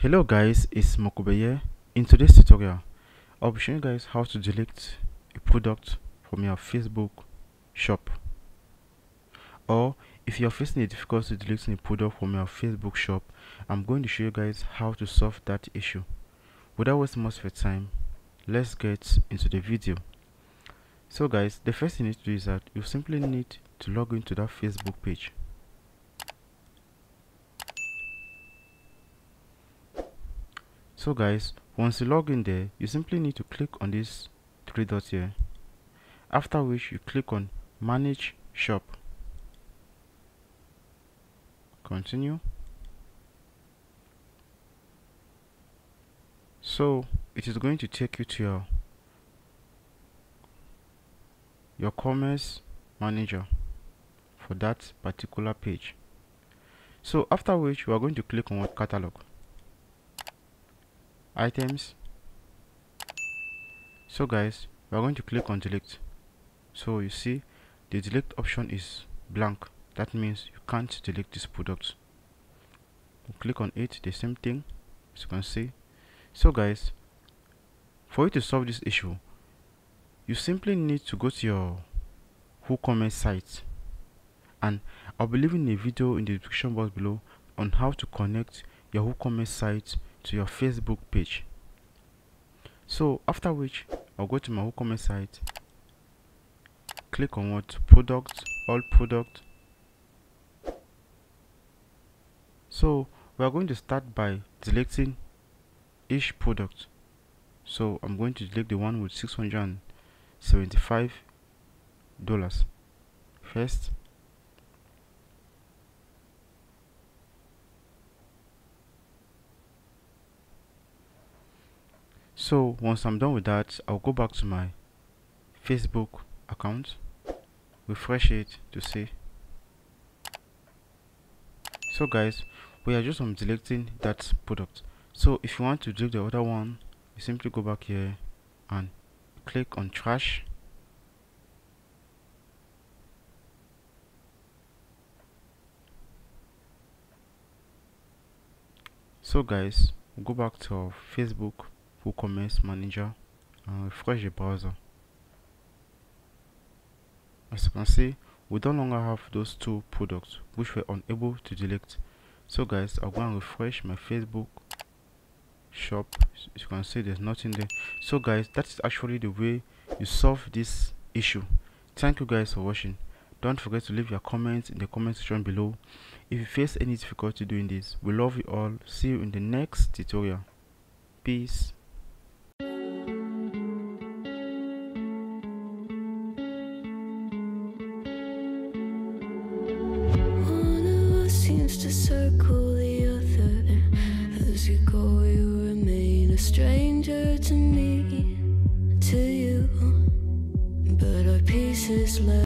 Hello guys, it's Mokube here. In today's tutorial, I'll be showing you guys how to delete a product from your Facebook shop. Or if you're facing a difficulty deleting a product from your Facebook shop, I'm going to show you guys how to solve that issue. Without wasting much of your time, let's get into the video. So guys, the first thing you need to do is that you simply need to log into that Facebook page. So guys once you log in there you simply need to click on this three dots here after which you click on manage shop. Continue. So it is going to take you to your your commerce manager for that particular page. So after which we are going to click on what catalog items. So guys we are going to click on delete. So you see the delete option is blank. That means you can't delete this product. We'll click on it the same thing as you can see. So guys for you to solve this issue you simply need to go to your WooCommerce site. And I'll be leaving a video in the description box below on how to connect your WooCommerce site to your Facebook page. So after which I'll go to my WooCommerce site, click on what product, all product. So we are going to start by selecting each product. So I'm going to delete the one with 675 dollars first so once I'm done with that I'll go back to my Facebook account refresh it to see. So guys we are just on selecting that product. So if you want to delete the other one you simply go back here and click on trash. So guys go back to Facebook WooCommerce Manager and refresh the browser. As you can see, we no longer have those two products which we're unable to delete. So guys, I'll go and refresh my Facebook shop. As you can see, there's nothing there. So guys, that is actually the way you solve this issue. Thank you guys for watching. Don't forget to leave your comments in the comment section below. If you face any difficulty doing this, we love you all. See you in the next tutorial. Peace. To circle the other. As you go you remain a stranger to me To you. But our pieces left